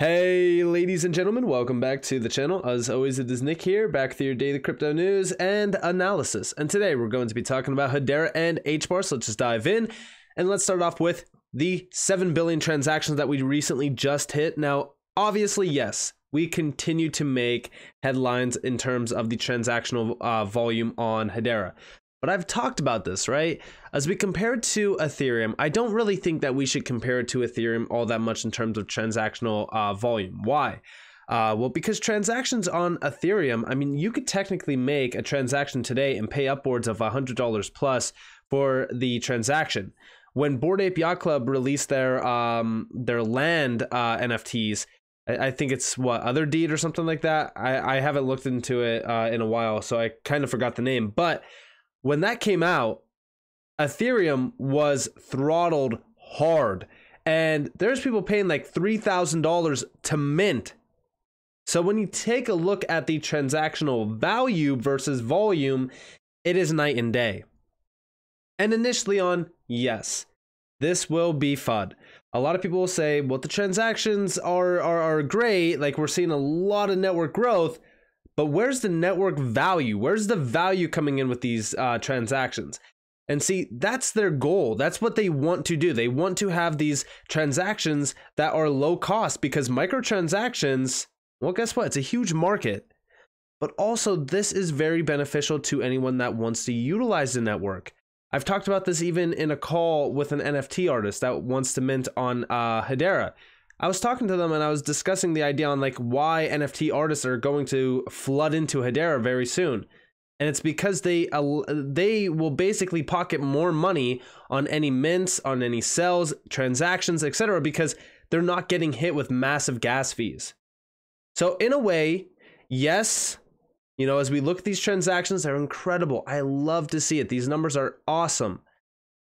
Hey, ladies and gentlemen, welcome back to the channel. As always, it is Nick here, back with your daily crypto news and analysis. And today we're going to be talking about Hedera and HBAR, so let's just dive in. And let's start off with the 7 billion transactions that we recently just hit. Now, obviously, yes, we continue to make headlines in terms of the transactional uh, volume on Hedera. But I've talked about this, right? As we compare it to Ethereum, I don't really think that we should compare it to Ethereum all that much in terms of transactional uh, volume. Why? Uh, well, because transactions on Ethereum, I mean, you could technically make a transaction today and pay upwards of $100 plus for the transaction. When Bored Ape Yacht Club released their um, their land uh, NFTs, I, think it's what Otherdeed or something like that. I, I haven't looked into it uh, in a while, so I kind of forgot the name. But when that came out, Ethereum was throttled hard. And there's people paying like $3,000 to mint. So when you take a look at the transactional value versus volume, it is night and day. And initially on, yes, this will be FUD. A lot of people will say, well, the transactions are, are, are great. Like we're seeing a lot of network growth. But where's the network value? Where's the value coming in with these uh, transactions? And see, that's their goal. That's what they want to do. They want to have these transactions that are low cost because microtransactions, well, guess what? It's a huge market. But also, this is very beneficial to anyone that wants to utilize the network. I've talked about this even in a call with an NFT artist that wants to mint on uh, Hedera. I was talking to them and I was discussing the idea on like why NFT artists are going to flood into Hedera very soon. And it's because they they will basically pocket more money on any mints, on any sales, transactions, etc. because they're not getting hit with massive gas fees. So in a way, yes, you know, as we look at these transactions, they're incredible. I love to see it. These numbers are awesome.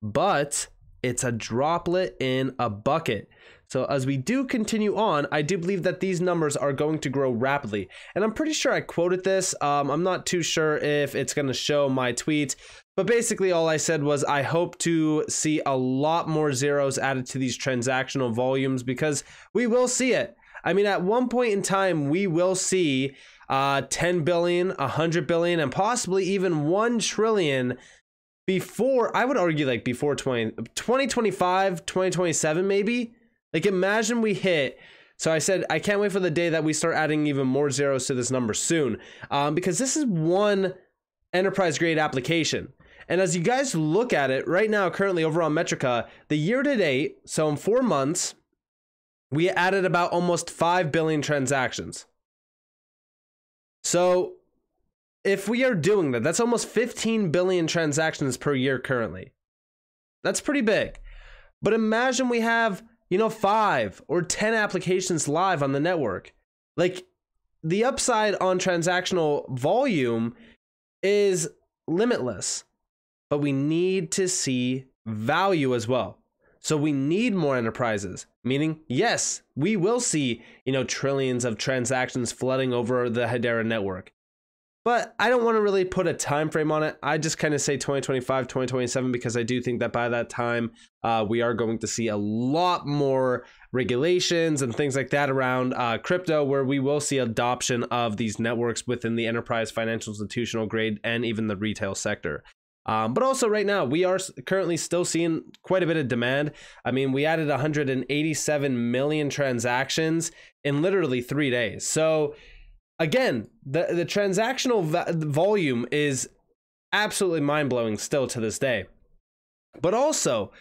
But it's a droplet in a bucket. So as we do continue on, I do believe that these numbers are going to grow rapidly. And I'm pretty sure I quoted this. Um, I'm not too sure if it's going to show my tweet. But basically all I said was I hope to see a lot more zeros added to these transactional volumes because we will see it. I mean, at one point in time, we will see uh, 10 billion, 100 billion, and possibly even 1 trillion before, I would argue like before 20, 2025, 2027 maybe like imagine we hit. So I said I can't wait for the day that we start adding even more zeros to this number soon, um, because this is one enterprise grade application. And as you guys look at it right now, currently over on Metrika, the year to date, so in four months, we added about almost 5 billion transactions. So if we are doing that, that's almost 15 billion transactions per year currently. That's pretty big. But imagine we have you know, five or 10 applications live on the network. Like the upside on transactional volume is limitless, but we need to see value as well. So we need more enterprises, meaning, yes, we will see, you know, trillions of transactions flooding over the Hedera network but I don't want to really put a time frame on it. I just kind of say 2025, 2027 because I do think that by that time uh, we are going to see a lot more regulations and things like that around uh, crypto, where we will see adoption of these networks within the enterprise, financial, institutional grade, and even the retail sector. Um, but also, right now, we are currently still seeing quite a bit of demand. I mean, we added 187 million transactions in literally three days. So again, the the transactional va- volume is absolutely mind blowing still to this day. But also,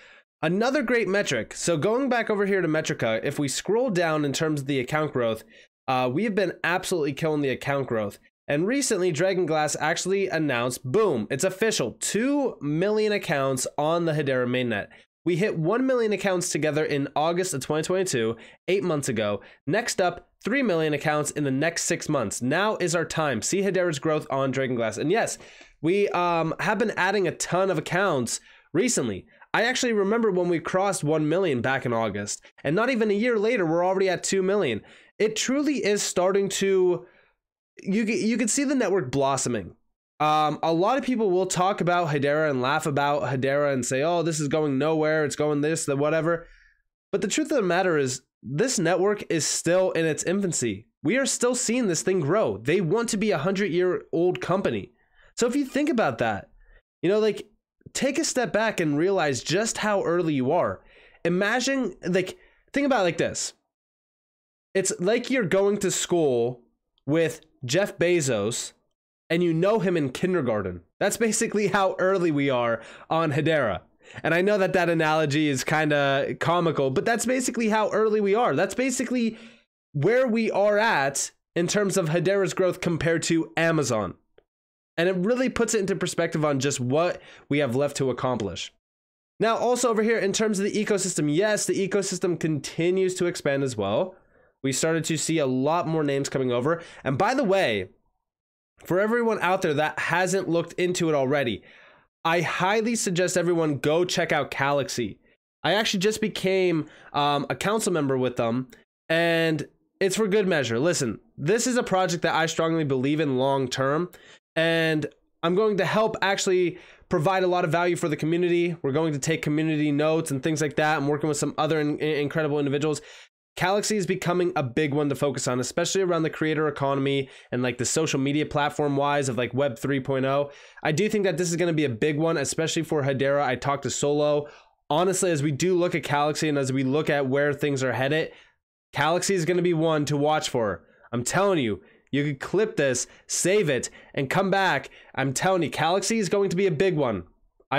another great metric. So going back over here to Metrika, if we scroll down in terms of the account growth, uh, we have been absolutely killing the account growth. And recently, DragonGlass actually announced, boom, it's official, 2 million accounts on the Hedera mainnet. We hit 1 million accounts together in August of 2022, eight months ago. Next up, 3 million accounts in the next six months. Now is our time. See Hedera's growth on DragonGlass. And yes, we um, have been adding a ton of accounts recently. I actually remember when we crossed 1 million back in August. And not even a year later, we're already at 2 million. It truly is starting to. You, you can see the network blossoming. Um, a lot of people will talk about Hedera and laugh about Hedera and say, oh, this is going nowhere. It's going this, the whatever. But the truth of the matter is, this network is still in its infancy. We are still seeing this thing grow. They want to be a hundred year old company. So if you think about that, you know, like take a step back and realize just how early you are. Imagine, like, think about like this. It's like you're going to school with Jeff Bezos and you know him in kindergarten. That's basically how early we are on Hedera. And I know that that analogy is kind of comical, but that's basically how early we are. That's basically where we are at in terms of Hedera's growth compared to Amazon. And it really puts it into perspective on just what we have left to accomplish. Now, also over here, in terms of the ecosystem, yes, the ecosystem continues to expand as well. We started to see a lot more names coming over. And by the way, for everyone out there that hasn't looked into it already, I highly suggest everyone go check out Calaxy. I actually just became um, a council member with them, and it's for good measure. Listen, this is a project that I strongly believe in long term, and I'm going to help actually provide a lot of value for the community. We're going to take community notes and things like that. I'm working with some other in- incredible individuals. Calaxy is becoming a big one to focus on, especially around the creator economy and like the social media platform wise of like Web 3.0. I do think that this is going to be a big one, especially for Hedera. I talked to Solo. Honestly, as we do look at Calaxy and as we look at where things are headed, Calaxy is going to be one to watch for. I'm telling you, you could clip this, save it, and come back. I'm telling you, Calaxy is going to be a big one.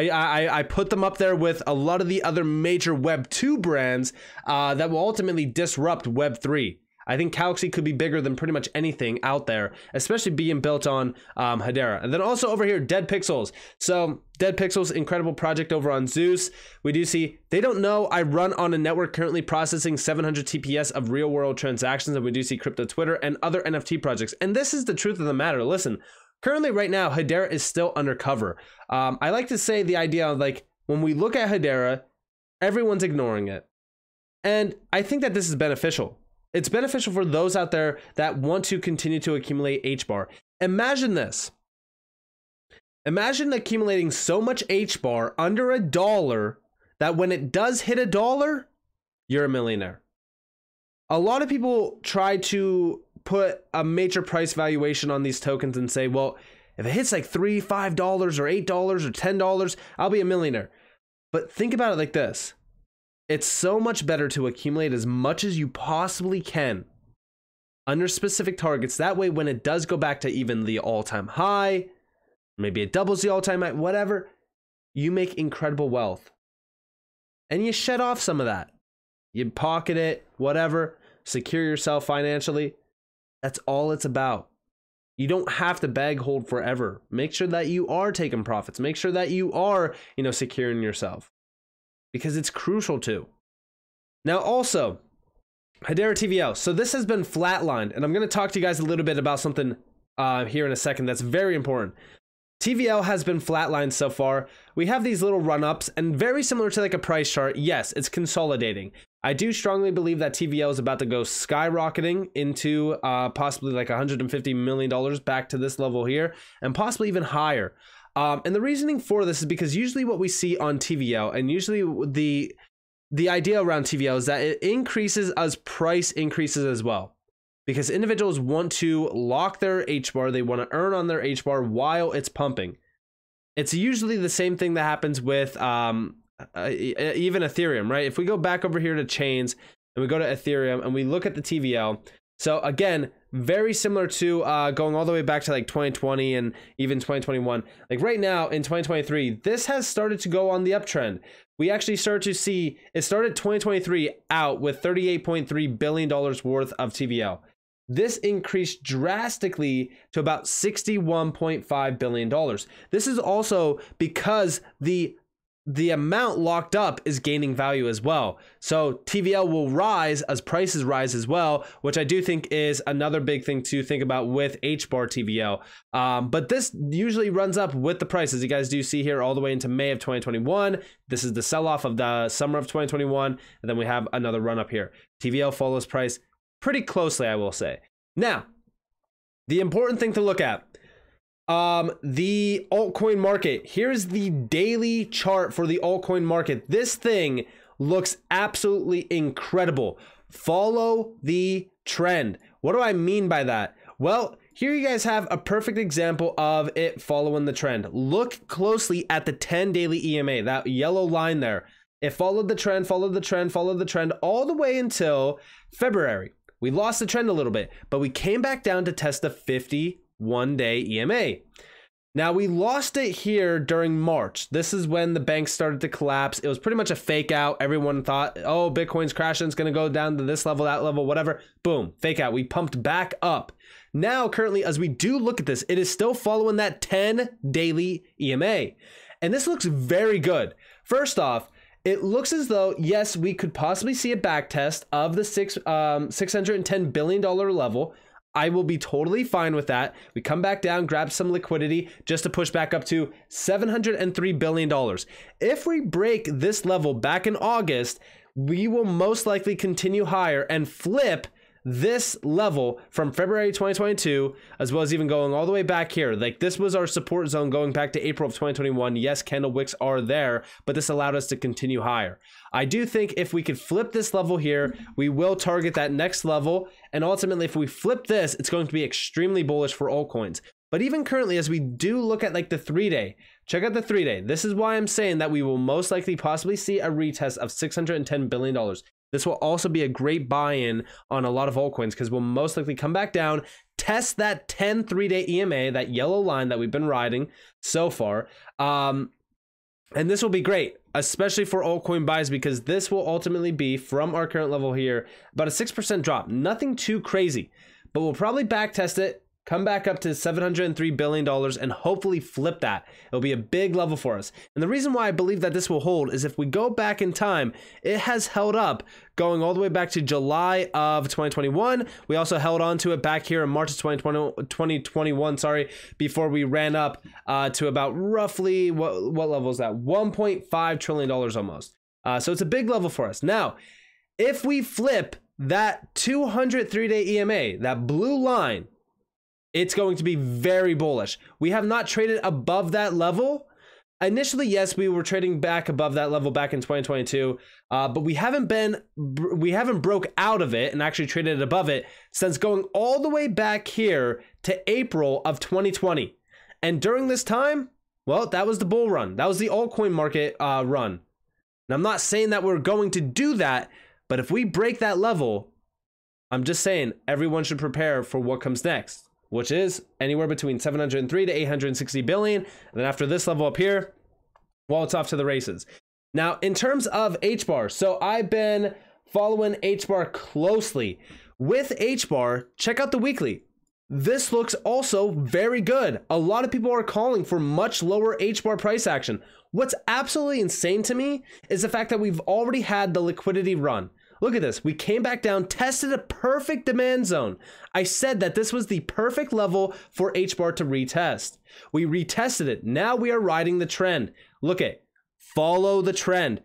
I, I, put them up there with a lot of the other major Web 2 brands uh, that will ultimately disrupt Web 3. I think Calaxy could be bigger than pretty much anything out there, especially being built on um, Hedera. And then also over here, Dead Pixels. So, Dead Pixels, incredible project over on Zuse. We do see, they don't know I run on a network currently processing 700 TPS of real world transactions. And we do see Crypto Twitter and other NFT projects. And this is the truth of the matter. Listen, Currently, right now, Hedera is still undercover. Um, I like to say the idea of like when we look at Hedera, everyone's ignoring it. And I think that this is beneficial. It's beneficial for those out there that want to continue to accumulate HBAR. Imagine this. Imagine accumulating so much HBAR under a dollar that when it does hit a dollar, you're a millionaire. A lot of people try to put a major price valuation on these tokens and say, well, if it hits like three, five dollars or eight dollars or ten dollars, I'll be a millionaire. But think about it like this. It's so much better to accumulate as much as you possibly can under specific targets. That way, when it does go back to even the all time high, maybe it doubles the all time high, whatever, you make incredible wealth. And you shed off some of that. You pocket it, whatever, secure yourself financially. That's all it's about. You don't have to bag hold forever. Make sure that you are taking profits. Make sure that you are, you know, securing yourself because it's crucial to. Now, also, Hedera TVL. So this has been flatlined, and I'm going to talk to you guys a little bit about something uh, here in a second that's very important. TVL has been flatlined so far. We have these little run ups, and very similar to like a price chart, yes, it's consolidating. I do strongly believe that TVL is about to go skyrocketing into uh, possibly like $150 million back to this level here, and possibly even higher. Um, and the reasoning for this is because usually what we see on TVL, and usually the the idea around TVL is that it increases as price increases as well because individuals want to lock their HBAR, they want to earn on their HBAR while it's pumping. It's usually the same thing that happens with um, uh, even Ethereum, right? If we go back over here to chains and we go to Ethereum and we look at the TVL, so again, very similar to uh, going all the way back to like 2020 and even 2021. Like right now in 2023, this has started to go on the uptrend. We actually start to see it started 2023 out with 38.3 billion dollars worth of TVL. This increased drastically to about $61.5 billion. This is also because the the amount locked up is gaining value as well. So TVL will rise as prices rise as well, which I do think is another big thing to think about with HBAR TVL. Um, but this usually runs up with the prices. You guys do see here all the way into May of 2021. This is the sell off of the summer of 2021. And then we have another run up here. TVL follows price pretty closely, I will say. Now, the important thing to look at um the altcoin market here's the daily chart for the altcoin market this thing looks absolutely incredible follow the trend. What do I mean by that? Well, here you guys have a perfect example of it following the trend. Look closely at the 10 daily EMA, that yellow line there. It followed the trend, followed the trend, followed the trend all the way until February. We lost the trend a little bit, but we came back down to test the 51 day EMA. Now we lost it here during March. This is when the banks started to collapse. It was pretty much a fake out. Everyone thought, oh, Bitcoin's crashing. It's going to go down to this level, that level, whatever. Boom, fake out. We pumped back up. Now, currently, as we do look at this, it is still following that 10 daily EMA. And this looks very good. First off, it looks as though, yes, we could possibly see a back test of the six, um, $610 billion level. I will be totally fine with that. We come back down, grab some liquidity just to push back up to $703 billion. If we break this level back in August, we will most likely continue higher and flip this level from February 2022, as well as even going all the way back here. Like this was our support zone going back to April of 2021. Yes, candle wicks are there, but this allowed us to continue higher. I do think if we could flip this level here, we will target that next level. And ultimately, if we flip this, it's going to be extremely bullish for altcoins. But even currently, as we do look at like the three day, check out the three day. This is why I'm saying that we will most likely possibly see a retest of $610 billion. This will also be a great buy-in on a lot of altcoins because we'll most likely come back down, test that 10 three-day EMA, that yellow line that we've been riding so far. Um, and this will be great, especially for altcoin buys, because this will ultimately be from our current level here about a 6% drop. Nothing too crazy, but we'll probably back test it come back up to $703 billion and hopefully flip that. It'll be a big level for us. And the reason why I believe that this will hold is if we go back in time, it has held up going all the way back to July of 2021. We also held on to it back here in March of 2020, 2021, sorry, before we ran up uh, to about roughly, what, what level is that? $1.5 trillion almost. Uh, so it's a big level for us. Now, if we flip that 203 day EMA, that blue line, it's going to be very bullish. We have not traded above that level. Initially, yes, we were trading back above that level back in 2022, uh, but we haven't been we haven't broke out of it and actually traded above it since going all the way back here to April of 2020. And during this time, well, that was the bull run. That was the altcoin market uh, run. And I'm not saying that we're going to do that, but if we break that level, I'm just saying everyone should prepare for what comes next which is anywhere between 703 to 860 billion. And then after this level up here, well, it's off to the races. Now, in terms of HBAR, so I've been following HBAR closely. With HBAR, check out the weekly. This looks also very good. A lot of people are calling for much lower HBAR price action. What's absolutely insane to me is the fact that we've already had the liquidity run. Look at this. We came back down, tested a perfect demand zone. I said that this was the perfect level for HBAR to retest. We retested it. Now we are riding the trend. Look at follow the trend.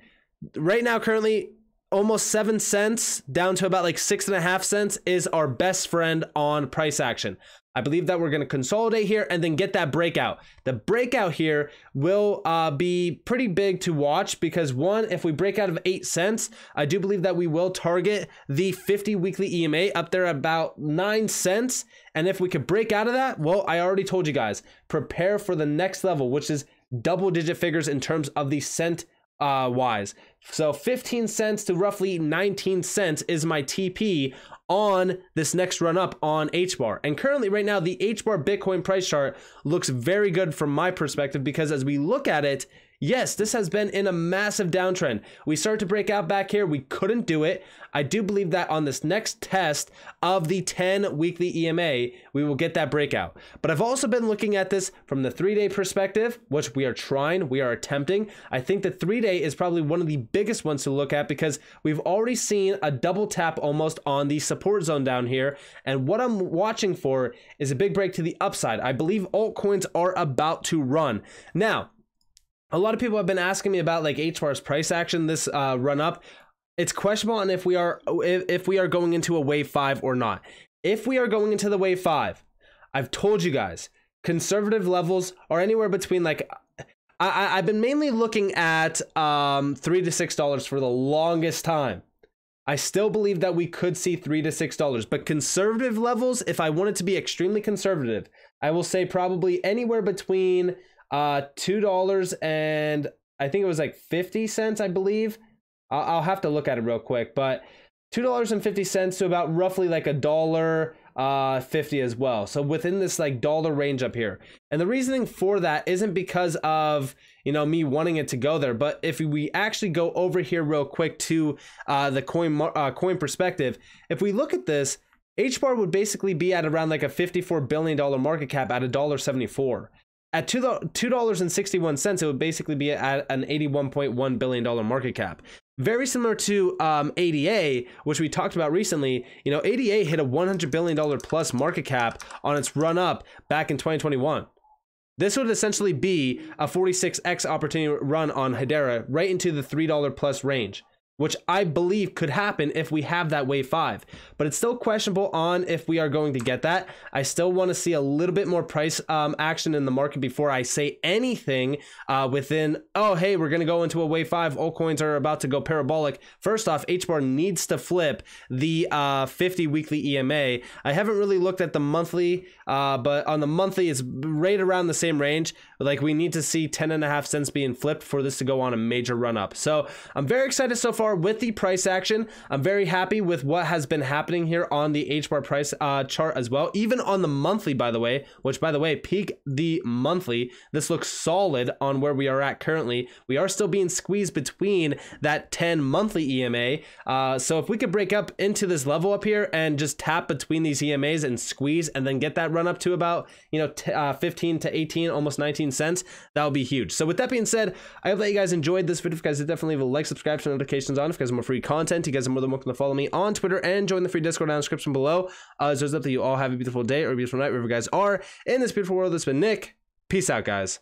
Right now, currently, almost seven cents down to about like six and a half cents is our best friend on price action. I believe that we're going to consolidate here and then get that breakout. The breakout here will uh, be pretty big to watch because one, if we break out of 8 cents, I do believe that we will target the 50 weekly EMA up there about 9 cents. And if we could break out of that, well, I already told you guys, prepare for the next level, which is double digit figures in terms of the cent uh, wise. So 15 cents to roughly 19 cents is my TP on this next run up on HBAR. And currently, right now, the HBAR Bitcoin price chart looks very good from my perspective because as we look at it, Yes, this has been in a massive downtrend. We started to break out back here. We couldn't do it. I do believe that on this next test of the 10 weekly EMA, we will get that breakout. But I've also been looking at this from the three day perspective, which we are trying, we are attempting. I think the three day is probably one of the biggest ones to look at because we've already seen a double tap almost on the support zone down here. And what I'm watching for is a big break to the upside. I believe altcoins are about to run. Now, a lot of people have been asking me about like HBAR's price action this uh, run up. It's questionable on if we are if, if we are going into a wave five or not. If we are going into the wave five, I've told you guys conservative levels are anywhere between like I, I've been mainly looking at um, three to six dollars for the longest time. I still believe that we could see three to six dollars. But conservative levels, if I wanted to be extremely conservative, I will say probably anywhere between uh two dollars and I think it was like 50 cents, I believe. I'll, I'll have to look at it real quick, but two dollars and fifty cents to about roughly like a dollar uh 50 as well. So within this like dollar range up here. And the reasoning for that isn't because of you know me wanting it to go there but if we actually go over here real quick to uh the coin uh, coin perspective if we look at this HBAR would basically be at around like a 54 billion dollar market cap at a dollar 74 at two dollars and sixty one cents, it would basically be at an eighty one point one billion dollar market cap. Very similar to um, ADA, which we talked about recently. You know, ADA hit a one hundred billion dollar plus market cap on its run up back in twenty twenty one. This would essentially be a 46x opportunity run on Hedera right into the $3 plus range which I believe could happen if we have that wave five. But it's still questionable on if we are going to get that. I still want to see a little bit more price um, action in the market before I say anything uh, within, oh, hey, we're going to go into a wave five. Altcoins are about to go parabolic. First off, HBAR needs to flip the uh, 50 weekly EMA. I haven't really looked at the monthly, uh, but on the monthly, it's right around the same range. Like we need to see 10 and a half cents being flipped for this to go on a major run up. So I'm very excited so far far with the price action. I'm very happy with what has been happening here on the HBAR price uh, chart as well. Even on the monthly, by the way, which by the way, peek the monthly. This looks solid on where we are at currently. We are still being squeezed between that 10 monthly EMA. Uh, so if we could break up into this level up here and just tap between these EMAs and squeeze and then get that run up to about, you know, uh, 15 to 18, almost 19 cents, that would be huge. So with that being said, I hope that you guys enjoyed this video. If you guys did, definitely leave a like, subscribe, notifications on. If you guys want more free content, you guys are more than welcome to follow me on Twitter and join the free Discord down in the description below. Uh, so it's up that you all have a beautiful day or a beautiful night wherever you guys are in this beautiful world. Has been Nick. Peace out, guys.